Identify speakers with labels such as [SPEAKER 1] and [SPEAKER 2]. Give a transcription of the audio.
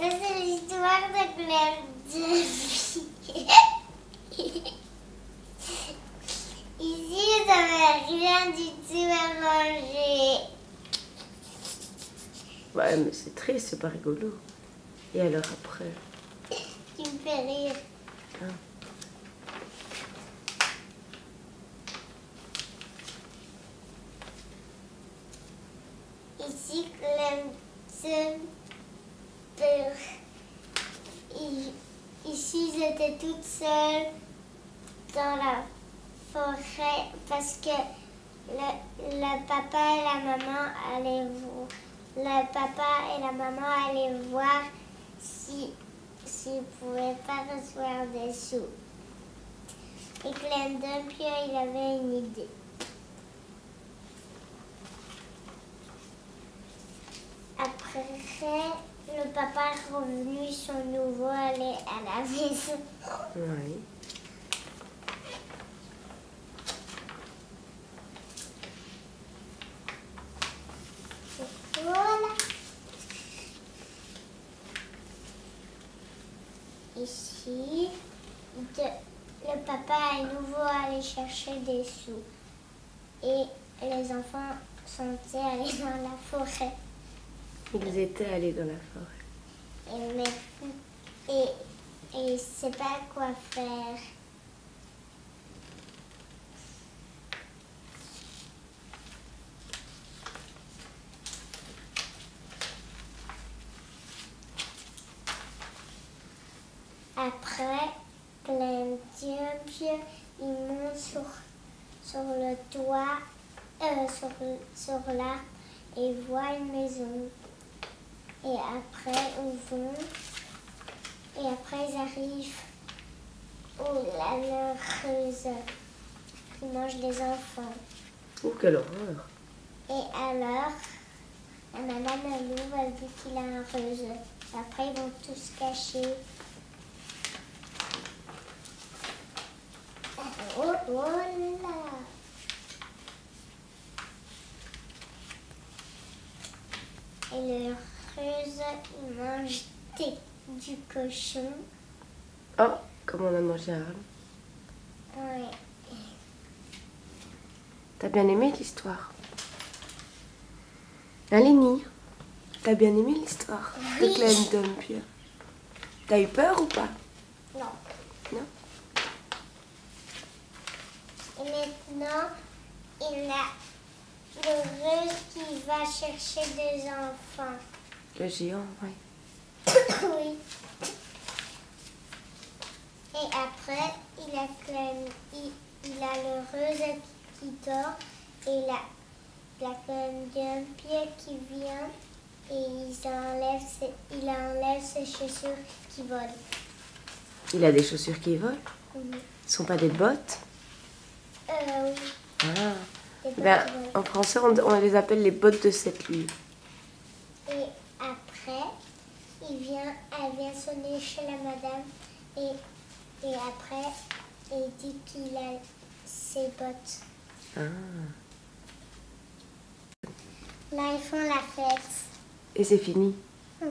[SPEAKER 1] Ça, c'est l'histoire de Claire Ici, vous n'avez rien du tout à manger.
[SPEAKER 2] Ouais, mais c'est triste, c'est pas rigolo. Et alors après?
[SPEAKER 1] Tu me fais rire.
[SPEAKER 2] Ah.
[SPEAKER 1] Ici, Clemson peur. Ici, j'étais toute seule dans la forêt parce que le, papa et la maman allaient voir. Le papa et la maman allaient voir si s'ils pouvaient pas recevoir des sous. Et Clemson, puis il avait une idée. Après, le papa est revenu, son nouveau allait à la maison.
[SPEAKER 2] Ouais.
[SPEAKER 1] Voilà. Ici, de- le papa est nouveau allé chercher des sous. Et les enfants sont allés dans la forêt.
[SPEAKER 2] Ils étaient allés dans la forêt.
[SPEAKER 1] Et, et, et il ne sait pas quoi faire. Après, plein Dieu, il monte sur, sur le toit, euh, sur, sur l'arbre et voit une maison. Et après, ils vont. Et après, ils arrivent où la heureuse. Ils mangent les enfants.
[SPEAKER 2] Oh, quelle horreur
[SPEAKER 1] Et alors, la madame ouvre, elle dit qu'il a un rose. Après, ils vont tous se cacher. Oh, oh là Et le rose, il mange du cochon.
[SPEAKER 2] Oh, comme on a mangé un.
[SPEAKER 1] Ouais.
[SPEAKER 2] T'as bien aimé l'histoire? Hein, Lénie T'as bien aimé l'histoire? De. Clem Dumpier T'as eu peur ou pas?
[SPEAKER 1] Non.
[SPEAKER 2] Non?
[SPEAKER 1] Et maintenant, il a le rose qui va chercher des enfants.
[SPEAKER 2] Le géant, oui.
[SPEAKER 1] oui. Et après, il a, il, il a le rose qui dort et la, la pied qui vient et il enlève ses, il enlève ses chaussures qui volent.
[SPEAKER 2] Il a des chaussures qui volent?
[SPEAKER 1] Mhm.
[SPEAKER 2] Ce sont pas des bottes?
[SPEAKER 1] Euh, oui.
[SPEAKER 2] Ah.
[SPEAKER 1] des bottes
[SPEAKER 2] Ben, en français, on, on les appelle les bottes de cette nuit.
[SPEAKER 1] Et après, il vient, elle vient sonner chez la madame et, et après, il dit qu'il a ses bottes.
[SPEAKER 2] Ah.
[SPEAKER 1] Là, ils font la fête.
[SPEAKER 2] Et c'est fini. Ah.